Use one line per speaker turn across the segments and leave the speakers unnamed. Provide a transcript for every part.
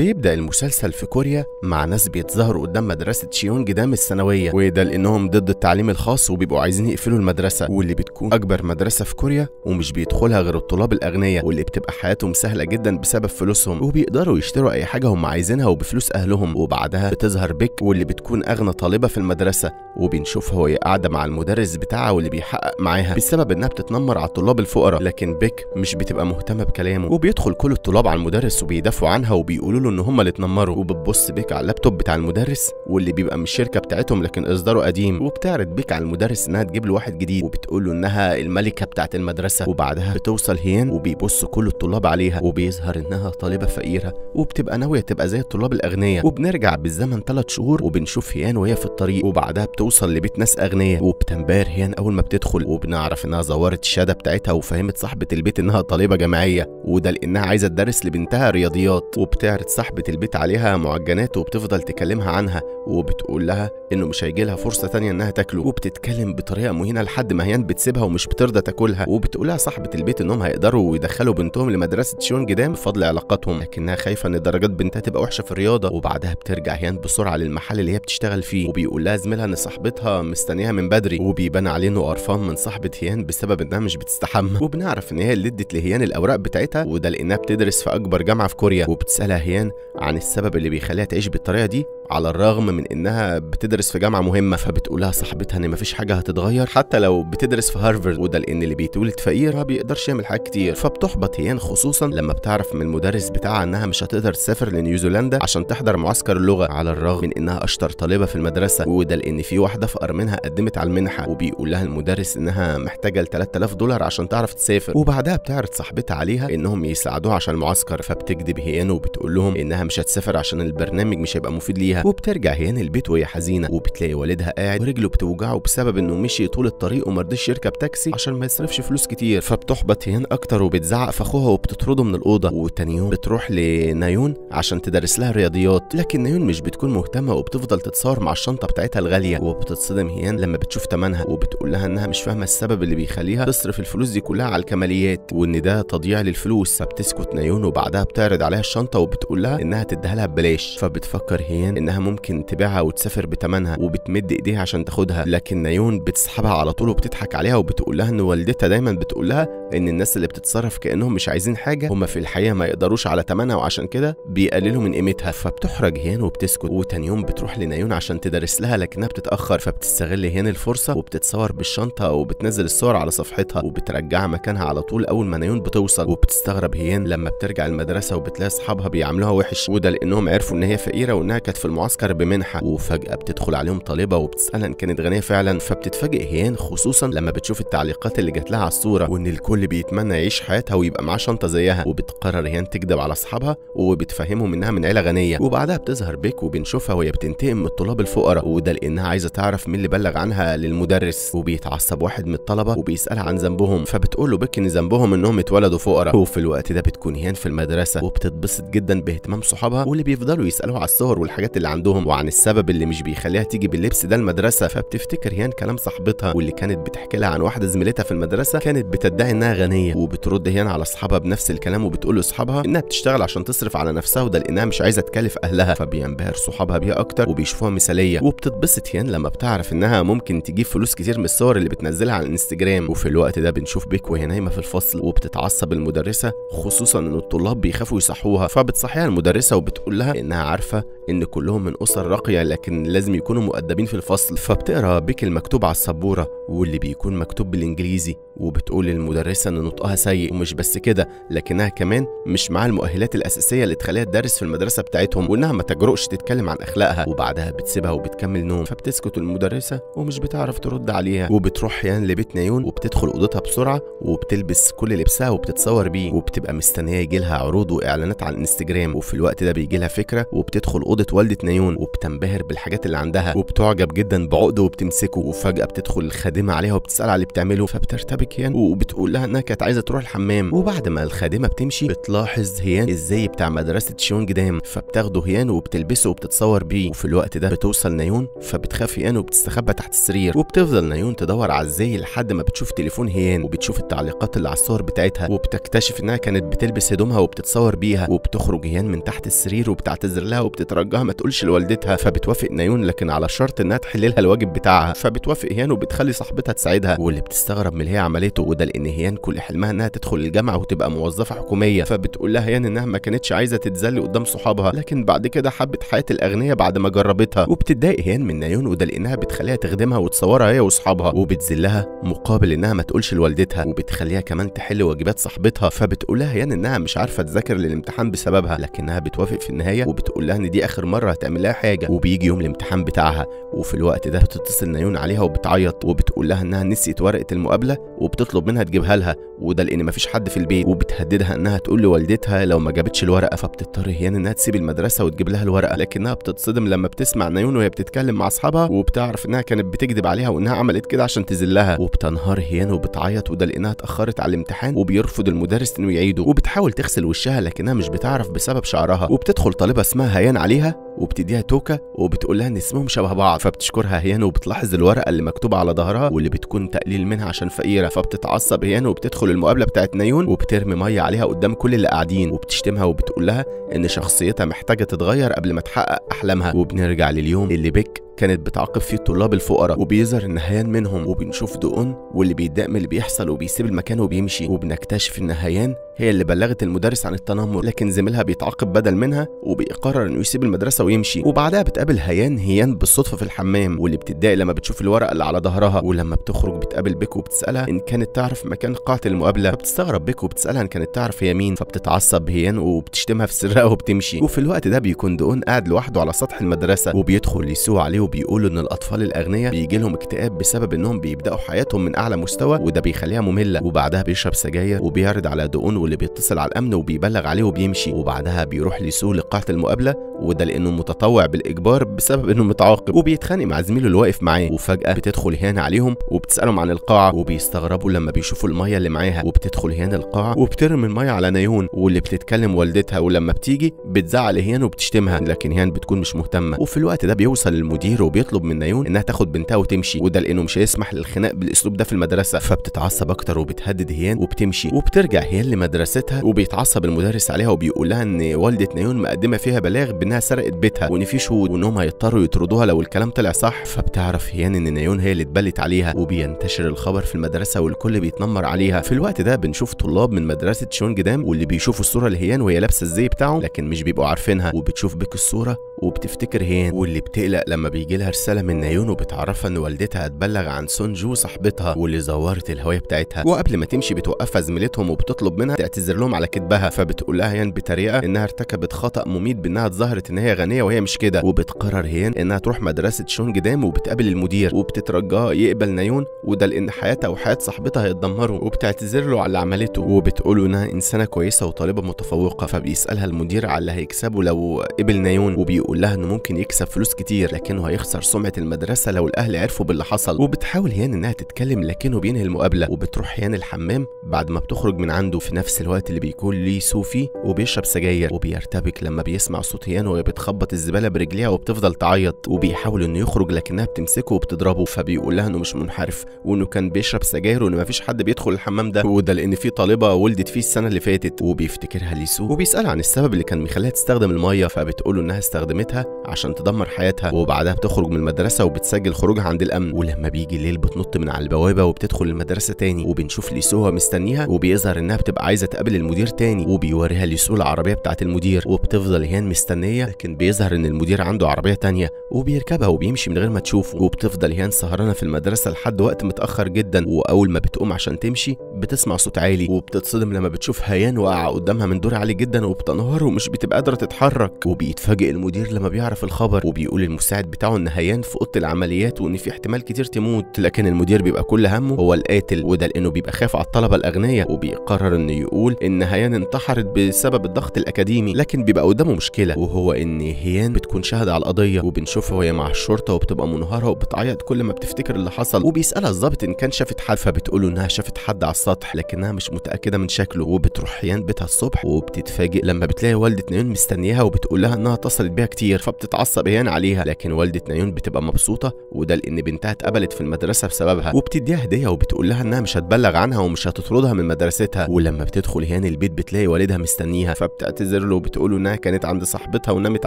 بيبدأ المسلسل في كوريا مع ناس بيتظاهروا قدام مدرسة شيونج دام الثانوية وده لأنهم ضد التعليم الخاص وبيبقوا عايزين يقفلوا المدرسة واللي بتكون أكبر مدرسة في كوريا ومش بيدخلها غير الطلاب الأغنياء واللي بتبقى حياتهم سهلة جدا بسبب فلوسهم. وبيقدروا يشتروا أي حاجة هم عايزينها وبفلوس أهلهم وبعدها بتظهر بيك واللي بتكون أغنى طالبة في المدرسة. وبنشوفها وهي قاعدة مع المدرس بتاعها واللي بيحقق معاها بسبب إنها بتتنمر على الطلاب الفقراء لكن بيك مش بتبقى مهتمة بكلامه. وبيدخل كل الطلاب على المدرس وبيدافعوا عنها وبيقولوا إن هم اللي اتنمروا. وبتبص بيك على اللابتوب بتاع المدرس واللي بيبقى من الشركة بتاعتهم لكن إصداره قديم. وبتعرض بيك على المدرس إنها تجيب له واحد جديد. وبتقول له إنها الملكة بتاعت المدرسة. وبعدها بتوصل هيان وبيبص كل الطلاب عليها. وبيظهر إنها طالبة فقيرة. وبتبقى ناوية تبقى زي الطلاب الأغنياء. وبنرجع بالزمن ثلاث شهور وبنشوف هيان وهي في الطريق. وبعدها بتوصل لبيت ناس أغنياء. وبتنبهر هيان أول ما بتدخل. وبنعرف إنها زورت الشهادة بتاعتها. وفهمت صاحبة البيت إنها طالبة جامعية. وده لأنها عايزة تدرس لبنتها رياضيات. وبتعرض صاحبة البيت عليها معجنات وبتفضل تكلمها عنها وبتقول لها إنه مش هيجي لها فرصة تانية إنها تاكله. وبتتكلم بطريقة مهينة لحد ما هيان بتسيبها ومش بترضى تاكلها. وبتقول لها صاحبة البيت إنهم هيقدروا يدخلوا بنتهم لمدرسة شيون جدام بفضل علاقاتهم. لكنها خايفة إن درجات بنتها تبقى وحشة في الرياضة. وبعدها بترجع هيان بسرعة للمحل اللي هي بتشتغل فيه. وبيقول لها زميلها إن صاحبتها مستنياها من بدري. وبيبان عليه إنه قرفان من صاحبة هيان بسبب إنها مش بتستحمى. وبنعرف إن هي اللي ادت لهيان الأوراق بتاعتها وده لأنها بتدرس في أكبر جامعة في كوريا. وبتسألها هيان عن السبب اللي بيخليها تعيش بالطريقة دي على الرغم من إنها بتدرس في جامعة مهمة فبتقولها صاحبتها إن مفيش حاجة هتتغير. حتى لو بتدرس في هارفارد وده لأن اللي بيتولد فقير ما بيقدرش يعمل حاجات كتير. فبتحبط هيان خصوصا لما بتعرف من المدرس بتاعها إنها مش هتقدر تسافر لنيوزيلندا عشان تحضر معسكر اللغة على الرغم من إنها أشطر طالبة في المدرسة. وده لأن في واحدة فقر منها قدمت على المنحة وبيقول لها المدرس إنها محتاجة ل 3000 دولار عشان تعرف تسافر. وبعدها بتعرض صاحبتها عليها إنهم يساعدوها عشان المعسكر فبتكذب هيان وبتقول لهم إنها مش هتسافر عشان البرنامج مش هيبقى مفيد ليها. وبترجع هيان البيت وهي حزينة. وبتلاقي والدها قاعد ورجله بتوجعه بسبب إنه مشي طول الطريق ومرضيش يركب تاكسي عشان ما يصرفش فلوس كتير. فبتحبط هيان أكتر وبتزعق في أخوها وبتطرده من الأوضة. وتاني يوم بتروح لنايون عشان تدرس لها الرياضيات. لكن نايون مش بتكون مهتمة وبتفضل تتصور مع الشنطة بتاعتها الغالية. وبتتصدم هيان لما بتشوف تمنها وبتقول لها إنها مش فاهمة السبب اللي بيخليها تصرف الفلوس دي كلها على الكماليات. وإن ده تضييع للفلوس. فبتسكت نايون وبعدها بتعرض عليها الشنطة وبتقول لها إنها تديها لها ببلاش. فبتفكر هيان إنها ممكن تبيعها وتسافر بتمنها وبتمد إيديها عشان تاخدها. لكن نايون بتسحبها على طول وبتضحك عليها وبتقول لها إن والدتها دايما بتقول لها إن الناس اللي بتتصرف كأنهم مش عايزين حاجة هم في الحقيقة ما يقدروش على تمنها وعشان كده بيقللوا من قيمتها. فبتحرج هيان وبتسكت. وتاني يوم بتروح لنايون عشان تدرس لها لكنها بتتأخر. فبتستغل هيان الفرصة وبتتصور بالشنطة وبتنزل الصور على صفحتها وبترجعها مكانها على طول أول ما نايون بتوصل. وبتستغرب هيان لما بترجع المدرسة وبتلاقي أصحابها بيعاملوها وحش وده لأنهم عرفوا إن هي فقيرة وإنها كانت في المعسكر بمنحة وفجأة بتدخل عليهم طالبة وبتسألها إن كانت غنية فعلا فبتتفاجئ هيان خصوصا لما بتشوف التعليقات اللي جات لها على الصورة وإن الكل بيتمنى يعيش حياتها ويبقى معاه شنطة زيها وبتقرر هيان تكذب على أصحابها وبتفهمهم إنها من عيلة غنية وبعدها بتظهر بيك وبنشوفها وهي بتنتقم من الطلاب الفقراء وده لأنها عايزة تعرف مين اللي بلغ عنها للمدرس وبيتعصب واحد من الطلبة وبيسألها عن ذنبهم فبتقول له بيك إن ذنبهم إنهم اتولدوا فقراء وفي الوقت ده بتكون هيان في المدرسة وبتتبسط جدا باهتمام صحابها واللي بيفضلوا يسالوها على الصور والحاجات اللي عندهم وعن السبب اللي مش بيخليها تيجي باللبس ده المدرسة فبتفتكر هيان كلام صاحبتها واللي كانت بتحكي لها عن واحدة زميلتها في المدرسة كانت بتدعي إنها غنية وبترد هيان على أصحابها بنفس الكلام وبتقول لأصحابها إنها بتشتغل عشان تصرف على نفسها وده لأنها مش عايزة تكلف أهلها فبينبهر صحابها بيها أكتر وبيشوفوها مثالية وبتتبسط هيان لما بتعرف إنها ممكن تجيب فلوس كتير من الصور اللي بتنزلها على الإنستجرام وفي الوقت ده بنشوف بيك وهي نايمة في الفصل وبتتعصب المدرسة خصوصا إن الطلاب بيخافوا يصحوها فبتصحيها المدرسة وبتقول لها إنها عارفة إن كلهم من أسر راقية لكن لازم يكونوا مؤدبين في الفصل. فبتقرأ بيك المكتوب على السبورة واللي بيكون مكتوب بالإنجليزي وبتقول للمدرسة إن نطقها سيء. ومش بس كده لكنها كمان مش معاها المؤهلات الأساسية اللي تخليها تدرس في المدرسة بتاعتهم وإنها ما تجرؤش تتكلم عن أخلاقها. وبعدها بتسيبها وبتكمل نوم. فبتسكت المدرسة ومش بتعرف ترد عليها. وبتروح يان لبيت نيون وبتدخل أوضتها بسرعة وبتلبس كل لبسها وبتتصور بيه. وبتبقى مستنية يجي لها عروض وإعلانات على الإنستجرام. وفي الوقت ده بيجي لها فكرة وبتدخل أوضة والدة نيون وبتنبهر بالحاجات اللي عندها وبتعجب جدا بعقده وبتمسكه وفجأة بتدخل الخادمة عليها وبتسأل على اللي بتعمله فبترتبك هيان وبتقول لها إنها كانت عايزة تروح الحمام وبعد ما الخادمة بتمشي بتلاحظ هيان الزي بتاع مدرسة شيون جدام فبتاخده هيان وبتلبسه وبتتصور بيه وفي الوقت ده بتوصل نيون فبتخاف هيان وبتستخبى تحت السرير وبتفضل نيون تدور على الزي لحد ما بتشوف تليفون هيان وبتشوف التعليقات اللي على الصور بتاعتها وبتكتشف إنها كانت بتلبس هدومها وبتتصور بيها وبتخرج هيان من تحت السرير وبتعتذر لها وبتترجاها ما تقولش لوالدتها فبتوافق نيون لكن على شرط إنها تحل لها الواجب بتاعها. فبتوافق هيان وبتخلي صاحبتها تساعدها. واللي بتستغرب من اللي هي عملته وده لأن هيان كل حلمها إنها تدخل الجامعة وتبقى موظفة حكومية. فبتقول لها هيان إنها ما كانتش عايزة تتذل قدام صحابها لكن بعد كده حبت حياة الأغنياء بعد ما جربتها. وبتتضايق هيان من نيون وده لأنها بتخليها تخدمها وتصورها هي واصحابها وبتذلها مقابل إنها ما تقولش لوالدتها. وبتخليها كمان تحل واجبات صاحبتها. فبتقول لها هيان إنها مش عارفة تذاكر للامتحان بسببها لكنها بتوافق في النهاية وبتقول لها إن دي آخر مرة هتعمل لها حاجة. وبيجي يوم الامتحان بتاعها وفي الوقت ده بتتصل نيون عليها وبتعيط وبتقول لها إنها نسيت ورقة المقابلة وبتطلب منها تجيبها لها وده لأن مفيش حد في البيت. وبتهددها إنها تقول لوالدتها لو ما جابتش الورقة فبتضطر هيان إنها تسيب المدرسة وتجيب لها الورقة. لكنها بتتصدم لما بتسمع نيون وهي بتتكلم مع أصحابها وبتعرف إنها كانت بتكذب عليها وإنها عملت كده عشان تذلها. وبتنهار هيان وبتعيط وده لأنها اتأخرت على الامتحان. وبيرفض المدرس إنه يعيده. وبتحاول تغسل وشها لكنها مش بتعرف بسبب شعرها وبتدخل طالبة اسمها هيان عليها وبتديها توكة وبتقول لها إن اسمهم شبه بعض فبتشكرها هيان وبتلاحظ الورقة اللي مكتوبة على ظهرها واللي بتكون تقليل منها عشان فقيرة فبتتعصب هيان وبتدخل المقابلة بتاعت نيون وبترمي مية عليها قدام كل اللي قاعدين وبتشتمها وبتقول لها إن شخصيتها محتاجة تتغير قبل ما تحقق أحلامها. وبنرجع لليوم اللي بيك كانت بتعاقب فيه الطلاب الفقراء وبيظهر ان هيان منهم وبنشوف دقون واللي بيتضايق من اللي بيحصل وبيسيب المكان وبيمشي وبنكتشف ان هيان هي اللي بلغت المدرس عن التنمر لكن زميلها بيتعاقب بدل منها وبيقرر إنه يسيب المدرسة ويمشي. وبعدها بتقابل هيان هيان بالصدفة في الحمام واللي بتتضايق لما بتشوف الورقة اللي على ظهرها ولما بتخرج بتقابل بيك وبتسألها إن كانت تعرف مكان قاعه المقابلة. فبتستغرب بيك وبتسألها إن كانت تعرف هي مين. فبتتعصب هيان وبتشتمها في سرها وبتمشي. وفي الوقت ده بيكون دقون قاعد لوحده على سطح المدرسة وبيدخل يسوع عليه وبيقولوا إن الأطفال الأغنياء بيجي لهم اكتئاب بسبب إنهم بيبدأوا حياتهم من أعلى مستوى وده بيخليها مملة. وبعدها بيشرب سجاير وبيعرض على دقون واللي بيتصل على الأمن وبيبلغ عليه وبيمشي. وبعدها بيروح لسوق لقاعة المقابلة وده لأنه متطوع بالإجبار بسبب إنه متعاقب. وبيتخانق مع زميله اللي واقف معاه وفجأة بتدخل هيان عليهم وبتسألهم عن القاعة وبيستغربوا لما بيشوفوا المية اللي معاها. وبتدخل هيان القاعة وبترمي المية على نيون واللي بتتكلم والدتها ولما بتيجي بتزعل هيان وبتشتمها لكن هيان بتكون مش مهتمة. وفي الوقت ده بيوصل المدير وبيطلب من نيون إنها تاخد بنتها وتمشي. وده لأنه مش هيسمح للخناق بالأسلوب ده في المدرسة. فبتتعصب أكتر وبتهدد هيان وبتمشي. وبترجع هيان لمدرستها وبيتعصب المدرس عليها وبيقول لها إن والدة نيون مقدمة فيها بلاغ بإنها سرقت بيتها وإن في شهود وانهم هيضطروا يطردوها لو الكلام طلع صح. فبتعرف هيان إن نيون هي اللي اتبلت عليها وبينتشر الخبر في المدرسة والكل بيتنمر عليها. في الوقت ده بنشوف طلاب من مدرسة شون جدام واللي بيشوفوا الصورة لهيان وهي لابسة الزي بتاعهم لكن مش بيبقوا عارفينها. وبتشوف بيك الصورة وبتفتكر هيان واللي بتقلق لما بيجي لها رسالة من نيون وبتعرفها إن والدتها هتبلغ عن سون جو صاحبتها واللي زورت الهويه بتاعتها. وقبل ما تمشي بتوقفها زميلتهم وبتطلب منها تعتذر لهم على كدبها فبتقول لها هيان بطريقة إنها ارتكبت خطأ مميت بإنها اتظاهرت إن هي غنية وهي مش كده. وبتقرر هيان إنها تروح مدرسة شون جدام وبتقابل المدير وبتترجاه يقبل نيون وده لأن حياتها وحياة صاحبتها هيتدمروا وبتعتذر له على اللي عملته. وبتقول إنها إنسانة كويسة وطالبة متفوقة فبيسألها المدير على اللي هيكسبه لو قبل نيون وبيقول لها إنه ممكن يكسب فلوس كتير لكنه هيخسر سمعة المدرسة لو الأهل عرفوا باللي حصل. وبتحاول هيان إنها تتكلم لكنه بينهي المقابلة. وبتروح هيان الحمام بعد ما بتخرج من عنده في نفس الوقت اللي بيكون ليه صوفي وبيشرب سجاير. وبيرتبك لما بيسمع صوت هيان وهي بتخبط الزبالة برجليها وبتفضل تعيط. وبيحاول إنه يخرج لكنها بتمسكه وبتضربه. فبيقول لها إنه مش منحرف وإنه كان بيشرب سجاير وان مفيش حد بيدخل الحمام ده. وده لأن في طالبة ولدت فيه السنة اللي فاتت. وبيفتكرها ليسو وبيسالها عن السبب اللي كان مخليها تستخدم المية. فبتقول له إنها استخدمتها عشان تدمر حياتها. وبعدها بتخرج من المدرسة وبتسجل خروجها عند الأمن. ولما بيجي الليل بتنط من على البوابة وبتدخل المدرسة تاني وبنشوف ليسو مستنيها وبيظهر إنها بتبقى عايزة تقابل المدير تاني وبيوريها ليسو العربية بتاعه المدير وبتفضل هيان مستنية لكن بيظهر إن المدير عنده عربية تانية وبيركبها وبيمشي من غير ما تشوفه. وبتفضل هيان سهرانه في المدرسة لحد وقت متأخر جدا وأول ما بتقوم عشان تمشي بتسمع صوت عالي وبتتصدم لما بتشوف هيان واقعة قدامها من دور عالي جدا وبتنهار ومش بتبقى قادرة تتحرك. وبيتفاجئ المدير لما بيعرف الخبر وبيقول المساعد بتاعه ان هيان في أوضة العمليات وإن في احتمال كتير تموت لكن المدير بيبقى كل همه هو القاتل وده لأنه بيبقى خايف على الطلبة الأغنياء وبيقرر إنه يقول ان هيان انتحرت بسبب الضغط الأكاديمي لكن بيبقى قدامه مشكلة وهو ان هيان بتكون شاهدة على القضية وبنشوفها وهي مع الشرطة وبتبقى منهارة وبتعيط كل ما بتفتكر اللي حصل وبيسألها الضابط إن كان شافت حد فبتقول إنها شافت حد على السطح لكنها مش متأكدة من شكله وبتروح هيان بيتها الصبح وبتتفاجئ لما بتلاقي والدة نيون مستنياها وبتقول لها إنها اتصلت بيها كتير فبتتعصب هيان عليها لكن والدة نيون بتبقى مبسوطة وده لأن بنتها اتقبلت في المدرسة بسببها. وبتديها هدية وبتقول لها إنها مش هتبلغ عنها ومش هتطردها من مدرستها. ولما بتدخل هيان البيت بتلاقي والدها مستنيها فبتعتذر له وبتقول إنها كانت عند صاحبتها ونامت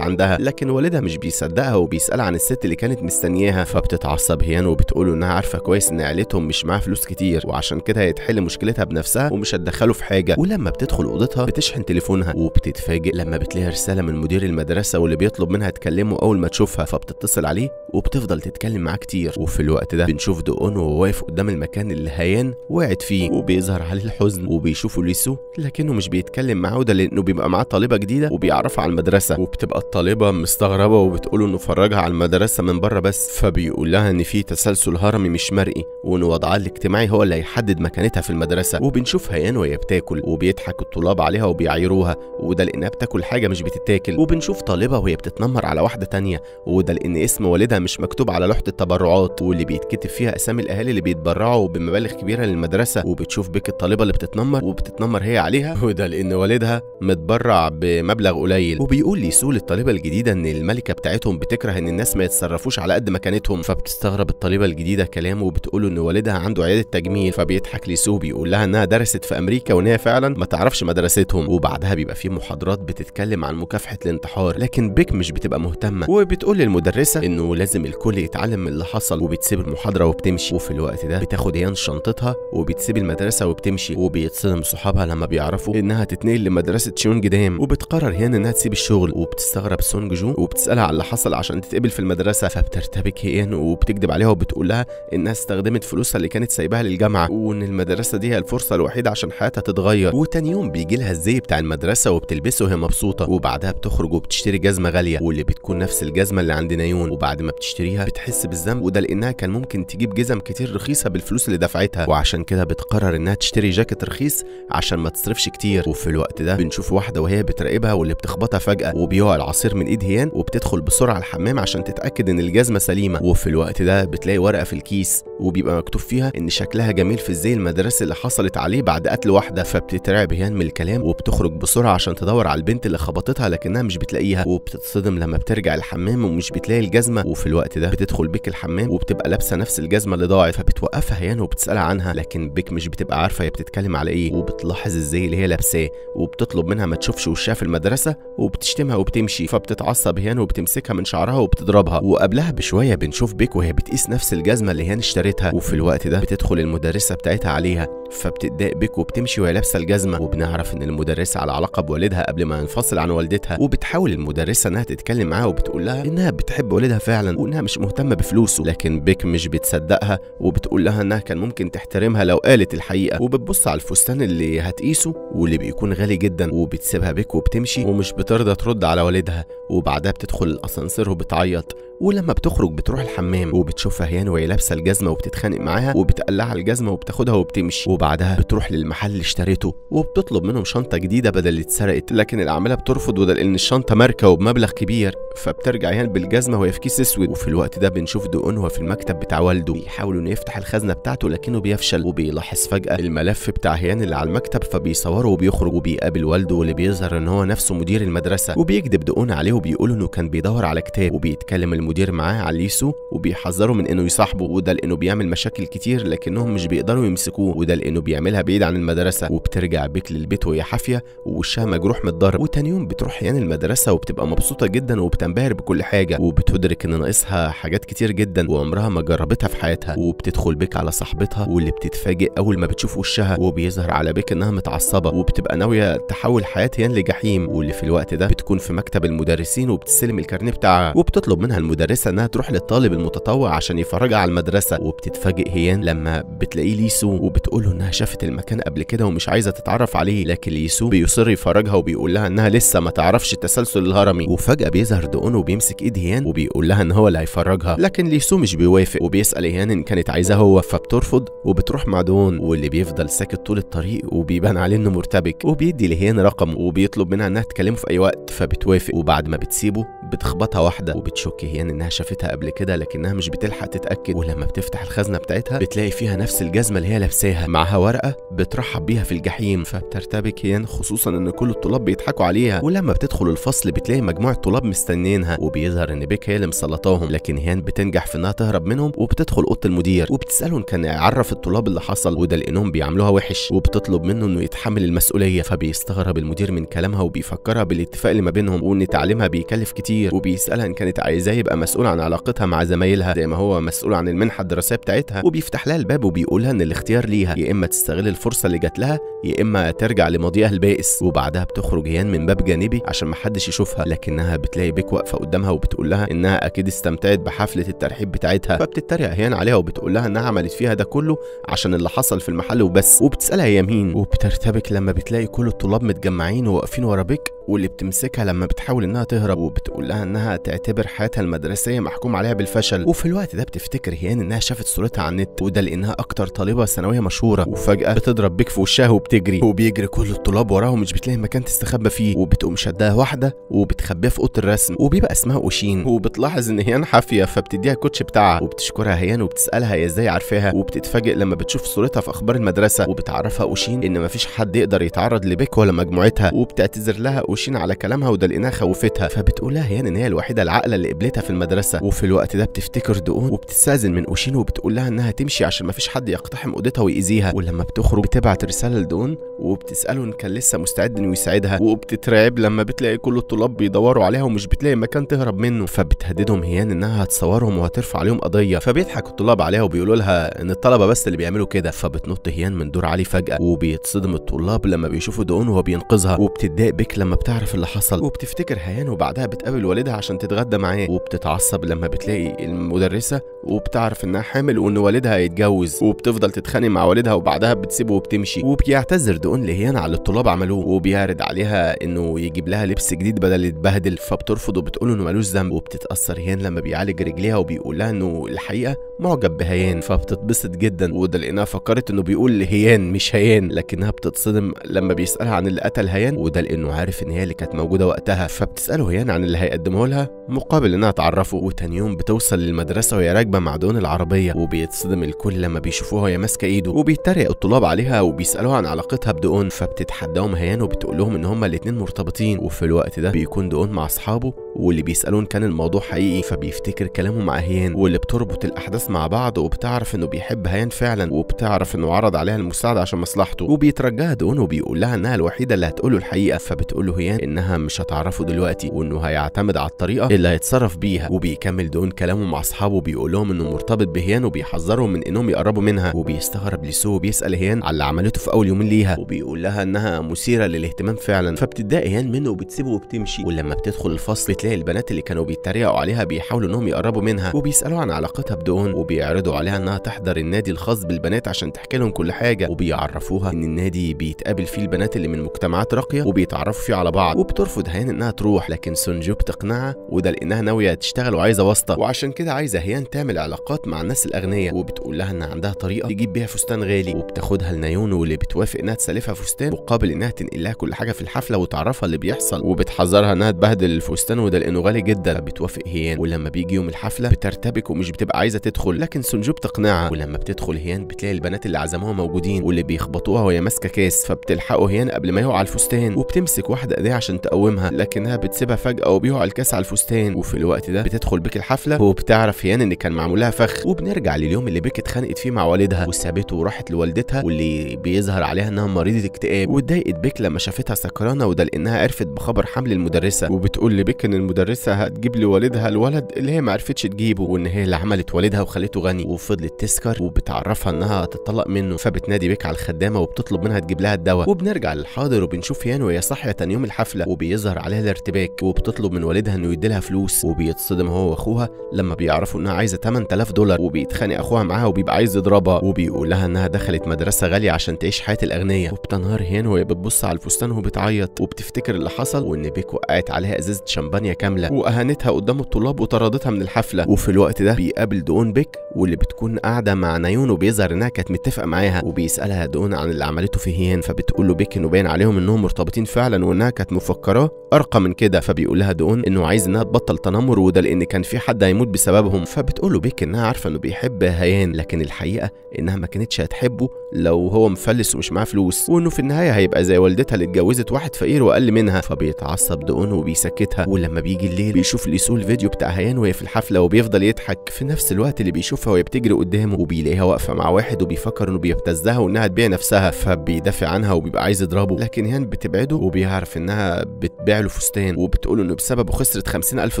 عندها. لكن والدها مش بيصدقها وبيسالها عن الست اللي كانت مستنياها فبتتعصب هيان وبتقول إنها عارفة كويس إن عيلتهم مش معاها فلوس كتير وعشان كده هيتحل مشكلتها بنفسها ومش هتدخله في حاجة. ولما بتدخل أوضتها بتشحن تليفونها وبتتفاجئ لما بتلاقي رسالة من مدير المدرسة واللي بيطلب منها تكلمه أول ما تشوفها فبتتصل عليه وبتفضل تتكلم معاه كتير. وفي الوقت ده بنشوف دقون وهو واقف قدام المكان اللي هيان وقعت فيه وبيظهر عليه الحزن وبيشوفه ليسو لكنه مش بيتكلم معاه وده لأنه بيبقى معاه طالبة جديدة وبيعرفها على المدرسة. وبتبقى الطالبة مستغربة وبتقول إنه فرجها على المدرسة من بره بس. فبيقول لها إن في تسلسل هرمي مش مرئي وإن وضعها الاجتماعي هو اللي هيحدد مكانتها في المدرسة. وبنشوف هيان وهي بتاكل وبيضحك الطلاب عليها وبيعايروها وده لأنها بتاكل حاجة مش بتتاكل. وبنشوف طالبة وهي بتتنمر على واحدة تانية وده لأن اسم والدها مش مكتوب على لوحة التبرعات واللي بيتكتب فيها أسامي الأهالي اللي بيتبرعوا بمبالغ كبيرة للمدرسة وبتشوف بيك الطالبة اللي بتتنمر وبتتنمر هي عليها. وده لأن والدها متبرع بمبلغ قليل. وبيقول ليسو للطالبة الجديدة إن الملكة بتاعتهم بتكره إن الناس ما يتصرفوش على قد مكانتهم فبتستغرب الطالبة الجديدة كلامه وبتقول إن والدها عنده عيادة تجميل. فبيضحك ليسو بيقول لها إنها درست في أمريكا وإن هي فعلا ما تعرفش مدرستهم. وبعدها بيبقى في محاضرات بتتكلم عن مكافحة الانتحار لكن بيك مش بتبقى مهتمة. وبتقول للمدرسة إنه لازم الكل يتعلم من اللي حصل وبتسيب المحاضرة وبتمشي. وفي الوقت ده بتاخد هيان شنطتها وبتسيب المدرسة وبتمشي. وبيتصدم صحابها لما بيعرفوا إنها تتنقل لمدرسة شيون جدام وبتقرر هيان إنها تسيب الشغل وبتستغرب سونج جو وبتسألها على اللي حصل عشان تتقبل في المدرسة. فبترتبك هيان وبتكذب عليها وبتقول لها إنها استخدمت فلوسها اللي كانت سايباها للجامعة وإن المدرسة دي هي الفرصة الوحيدة عشان حياتها تتغير. وتاني يوم بيجي لها الزي بتاع المدرسة وبتلبسه وهي مبسوطة. وبعدها بتخرج وبتشتري جزمة غالية واللي بتكون نفس الجزمة اللي عند نايون وبعد ما بتشتريها بتحس بالذنب وده لأنها كان ممكن تجيب جزم كتير رخيصة بالفلوس اللي دفعتها. وعشان كده بتقرر إنها تشتري جاكيت رخيص عشان ما تصرفش كتير. وفي الوقت ده بنشوف واحدة وهي بتراقبها واللي بتخبطها فجأة وبيقع العصير من إيد هيان وبتدخل بسرعة الحمام عشان تتأكد إن الجزمة سليمة. وفي الوقت ده بتلاقي ورقة في الكيس وبيبقى مكتوب فيها إن شكلها جميل في الزي المدرسي اللي حصلت عليه بعد قتل واحدة. فبتترعب هيان من الكلام وبتخرج بسرعة عشان تدور على البنت اللي خبطتها لكنها مش بتلاقيها. وبتتصدم لما بترجع الحمام ومش بتلاقي الجزمة وفي الوقت ده بتدخل بيك الحمام وبتبقى لابسة نفس الجزمة اللي ضاعت فبتوقفها هيان وبتسالها عنها لكن بيك مش بتبقى عارفة هي بتتكلم على إيه وبتلاحظ الزي اللي هي لابساه وبتطلب منها ما تشوفش وشها في المدرسة وبتشتمها وبتمشي فبتتعصب هيان وبتمسكها من شعرها وبتضربها. وقبلها بشوية بنشوف بيك وهي بتقيس نفس الجزمة اللي هيان اشتريتها وفي الوقت ده بتدخل المدرسة بتاعتها عليها فبتتضايق بيك وبتمشي وهي لابسة الجزمة وبنعرف إن المدرسة على علاقة بوالدها قبل ما ينفصل عن والدتها وبتحاول المدرسة إنها تتكلم معاها وبتقول لها إنها بتحب والدها فعلا وإنها مش مهتمة بفلوسه لكن بيك مش بتصدقها وبتقول لها إنها كان ممكن تحترمها لو قالت الحقيقة. وبتبص على الفستان اللي هتقيسه واللي بيكون غالي جدا وبتسيبها بيك وبتمشي ومش بترضى ترد على والدها. وبعدها بتدخل الأسانسير وبتعيط. ولما بتخرج بتروح الحمام وبتشوفها هيان وهي لابسة الجزمة وبتتخانق معاها وبتقلعها الجزمة وبتاخدها وبتمشي. وبعدها بتروح للمحل اللي اشتريته وبتطلب منهم شنطة جديدة بدل اللي اتسرقت. لكن العامله بترفض وده لأن الشنطة ماركة وبمبلغ كبير. فبترجع هيان بالجزمة وهي في كيس أسود. وفي الوقت ده بنشوف دقون هو في المكتب بتاع والده. بيحاول إنه يفتح الخزنة بتاعته لكنه بيفشل. وبيلاحظ فجأة الملف بتاع هيان اللي على المكتب فبيصوره وبيخرج. وبيقابل والده واللي بيظهر إن هو نفسه مدير المدرسة. وبيكذب دقون عليه وبيقول إنه كان بيدور على كتاب. وبيتكلم المدير معاه على ليسو وبيحذره من إنه يصاحبه. وده لإنه بيعمل مشاكل كتير لكنهم مش بيقدروا يمسكوه. وده لإنه بيعملها بعيد عن المدرسة. وبترجع بيك للبيت وهي حافية. ووشها مجروح من الضرب وتاني يوم بتروح هيان المدرسة وبتبقى مبسوطة جدا وبتنبهر بكل حاجة. وبتدرك إن ناقصها حاجات كتير جدا وعمرها ما جربتها في حياتها. وبتدخل بيك على صاحبتها واللي بتتفاجئ أول ما بتشوف وشها وبيظهر على بيك إنها متعصبة وبتبقى ناوية تحول حياة هيان لجحيم. واللي في الوقت ده بتكون في مكتب المدرسين وبتستلم الكارنيه بتاعها وبتطلب منها المدرسة إنها تروح للطالب المتطوع عشان يفرجها على المدرسة. وبتتفاجئ هيان لما بتلاقيه ليسو وبتقوله إنها شافت المكان قبل كده ومش عايزة تتعرف عليه. لكن ليسو بيصر يفرجها وبيقول لها إنها لسه ما تعرفش التسلسل الهرمي. وفجأة بيظهر دقون وبيمسك إيد هيان وبيقول لها إن هو اللي هيفرجها. لكن ليسو مش بيوافق وبيسأل هيان إن كانت عايزاه هو فبترفض وبتروح مع دون واللي بيفضل ساكت طول الطريق وبيبان عليه إنه مرتبك. وبيدي لهيان رقم وبيطلب منها إنها تكلمه في أي وقت فبتوافق. وبعد ما بتسيبه بتخبطها واحدة. وبتشك هيان إنها شافتها قبل كده لكنها مش بتلحق تتأكد. ولما بتفتح الخزنة بتاعتها بتلاقي فيها نفس الجزمة اللي هي لابساها. معاها ورقة بترحب بيها في الجحيم. فبترتبك هيان خصوصا إن كل الطلاب بيضحكوا عليها. ولما بتدخل الفصل بتلاقي مجموعة طلاب مستنيينها. وبيظهر إن بيك هي اللي مسلطاهم لكن هيان بتنجح في إنها تهرب منهم وبتدخل أوضة المدير وبتساله ان كان يعرف الطلاب اللي حصل وده لأنهم بيعاملوها وحش وبتطلب منه إنه يتحمل المسؤولية فبيستغرب المدير من كلامها وبيفكرها بالاتفاق اللي ما بينهم وإن تعليمها بيكلف كتير وبيسألها إن كانت عايزاه يبقى مسؤول عن علاقتها مع زمايلها زي ما هو مسؤول عن المنحة الدراسية بتاعتها وبيفتح لها الباب وبيقولها إن الاختيار ليها يا إما تستغل الفرصة اللي جات لها يا إما ترجع لماضيها البائس وبعدها بتخرج هيان من باب جانبي عشان محدش يشوفها لكنها بتلاقي بيك واقفة قدامها وبتقول لها إنها أكيد استمتعت بحفلة الترحيب بتاعتها فبتتريق هيان عليها وبتقول لها إنها عملت فيها ده كله عشان اللي حصل في المحل وبس. وبتسألها هي مين؟ وبترتبك لما بتلاقي كل الطلاب متجمعين وواقفين ورا بيك واللي بتمسكها لما بتحاول إنها تهرب وبتقول لها إنها تعتبر حياتها المدرسية محكوم عليها بالفشل. وفي الوقت ده بتفتكر هيان إنها شافت صورتها على النت وده لإنها أكتر طالبة ثانوية مشهورة. وفجأة بتضرب بيك في وشها وبتجري وبيجري كل الطلاب وراها ومش بتلاقي مكان تستخبى فيه. وبتقوم شدها واحدة وبتخبيها في أوضة الرسم وبيبقى اسمها أوشين. وبتلاحظ إن هيان حافية فبتديها الكوتش بتاعها وبتشكرها هيان وبتسألها هي إزاي عارفاها وبتتفاجئ لما بتشوف صورتها في أخبار المدرسة وبتعرفها أوشين إن مفيش حد يقدر يتعرض لبيك ولا مجموعتها وبتعتذر لها أوشين على كلامها وده لانها خوفتها. فبتقول لها هيان إن هي الوحيدة العاقلة اللي قبلتها في المدرسة وفي الوقت ده بتفتكر دقون وبتستأذن من أوشين وبتقول لها إنها تمشي عشان مفيش حد يقتحم أوضتها ويأذيها. ولما بتخرج بتبعت رسالة لدقون وبتسأله إن كان لسه مستعد إنه يساعدها وبتترعب لما بتلاقي كل الطلاب بيدوروا عليها ومش بتلاقي مكان تهرب منه. فبتهددهم هيان إنها هتصورهم وهترفع عليهم قضية. فبيضحك الطلاب عليها وبيقولوا لها إن الطلبة بس اللي بيعملوا كده فبتنط هيان من دور عالي فجأة. وبيتصدم الطلاب لما بيشوفوا دقون وهو بينقذها. وبتتضايق بيك لما بتعرف اللي حصل. وبتفتكر هيان وبعدها بتقابل والدها عشان تتغدى معاه. وبتتعصب لما بتلاقي المدرسة وبتعرف إنها حامل وإن والدها هيتجوز. وبتفضل تتخانق مع والدها وبعدها بتسيبه وبتمشي. وبيعتذر دقون لهيان على الطلاب عملوه. وبيعرض عليها إنه يجيب لها لبس جديد بدل اللي اتبهدل. فبترفض وبتقول إنه ملوش ذنب. وبتتاثر هيان لما بيعالج رجليها وبيقول لها إنه الحقيقة معجب بهيان فبتتبسط جدا. وده لأنها فكرت إنه بيقول لهيان مش هيان لكنها بتتصدم لما بيسألها عن اللي قتل هيان وده لأنه عارف إن هي اللي كانت موجودة وقتها. فبتسأله هيان عن اللي هيقدمه لها مقابل إنها تعرفه. وتاني يوم بتوصل للمدرسة وهي راكبة مع دون العربية وبيتصدم الكل لما بيشوفوها وهي ماسكة إيده. وبيتريق الطلاب عليها وبيسألوها عن علاقتها بدون. فبتتحداهم هيان وبتقول لهم إن هما الاتنين مرتبطين. وفي الوقت ده بيكون دون مع أصحابه واللي بيسألون كان الموضوع حقيقي فبيفتكر كلامه مع هيان واللي بتربط الأحداث مع بعض وبتعرف إنه بيحب هيان فعلا وبتعرف إنه عرض عليها المساعدة عشان مصلحته. وبيترجاها دون وبيقول لها إنها الوحيدة اللي هتقوله الحقيقة فبتقول له هيان إنها مش هتعرفه دلوقتي وإنه هيعتمد على الطريقة اللي هيتصرف بيها. وبيكمل دون كلامه مع أصحابه وبيقول لهم إنه مرتبط بهيان وبيحذرهم من إنهم يقربوا منها. وبيستغرب لسو وبيسأل هيان على اللي عملته في أول يومين ليها. وبيقول لها إنها مثيرة للاهتمام فعلا فبتتضايق هيان منه وبتسيبه وبتمشي. ولما بتدخل الفصل بتلاقي البنات اللي كانوا بيتريقوا عليها بيحاولوا إنهم يقربوا منها وبيسألوا عن علاقتها بدون وبيعرضوا عليها إنها تحضر النادي الخاص بالبنات عشان تحكي لهم كل حاجة. وبيعرفوها إن النادي بيتقابل فيه البنات اللي من مجتمعات راقية وبيتعرفوا فيه على بعض. وبترفض هيان إنها تروح لكن سونجو بتقنعها وده لإنها ناوية تشتغل وعايزة واسطة. وعشان كده عايزة هيان تعمل علاقات مع الناس الأغنياء وبتقول لها إن عندها طريقة تجيب بيها فستان غالي وبتاخدها لنايون واللي بتوافق إنها تسلفها فستان مقابل إنها تنقل لها كل حاجة في الحفلة وتعرفها اللي بيحصل. وبتحذرها إنها تبهدل الفستان وده لأنه غالي جدا. بتوافق هيان. ولما بيجي يوم الحفلة بترتبك ومش بتبقى عايزة تدخل. لكن سونجو بتقنعها ولما بتدخل هيان بتلاقي البنات اللي عزموها موجودين. واللي بيخبطوها وهي ماسكة كاس. فبتلحقوا هيان قبل ما يقع الفستان. وبتمسك واحدة ايديها عشان تقومها. لكنها بتسيبها فجأة وبيقع الكاس على الفستان. وفي الوقت ده بتدخل بيك الحفلة. وبتعرف هيان إن كان معمول لها فخ. وبنرجع لليوم اللي بيك اتخانقت فيه مع والدها. وسابته وراحت لوالدتها. واللي بيظهر عليها إنها مريضة اكتئاب. واتضايقت بيك لما شافتها سكرانة. وده لأنها عرفت بخبر حمل المدرسة. وبتقول لبيك إن المدرسة هتجيب لوالدها الولد اللي هي ما عرفتش تجيبه وإن هي اللي عملت والدها وخلته غني وفضلت تسكر وبتعرفها إنها تطلق منه. فبتنادي بيك على الخدامة وبتطلب منها تجيب لها الدواء. وبنرجع للحاضر وبنشوف يان وهي صاحية تاني يوم الحفلة وبيظهر عليها الارتباك وبتطلب من والدها إنه يديلها فلوس. وبيتصدم هو وأخوها لما بيعرفوا إنها عايزة 8000 دولار وبيتخانق أخوها معاها وبيبقى عايز يضربها. وبيقول لها إنها دخلت مدرسة غالية عشان تعيش حياة الأغنياء. وبتنهار هيان وهي بتبص على الفستان وبتعيط وبتفتكر اللي حصل وإن بيك وقعت عليها إزازة شمبانيا كاملة. وأهانتها قدام الطلاب وطردتها من الحفلة. وفي الوقت ده بيقابل دون بيك واللي بتكون قاعدة مع نايون وبيظهر إنها كانت متفقة معاها وبيسألها دون عن اللي عملته في هيان فبتقول له بيك إنه باين عليهم إنهم مرتبطين فعلا وإنها كانت مفكراه أرقى من كده. فبيقول لها دون إنه عايز إنها تبطل تنمر وده لأن كان في حد هيموت بسببهم. فبتقول له بيك إنها عارفة إنه بيحب هيان لكن الحقيقة إنها ما كانتش هتحبه لو هو مفلس ومش معاه فلوس. وإنه في النهاية هيبقى زي والدتها اللي اتجوزت واحد فقير وأقل منها. فبيتعصب دون وبيسكتها ولما بيجي الليل بيشوف ليسو الفيديو بتاع هيان وهي في الحفلة وبيفضل يضحك. في نفس الوقت اللي بيشوفها وهي بتجري قدامه وبيلاقيها واقفة مع واحد وبيفكر إنه بيبتزها وإنها تبيع نفسها فبيدافع عنها وبيبقى عايز يضربه. لكن هيان بتبعده وبيعرف إنها بتبيع له فستان وبتقول إنه بسببه خسرت 50 ألف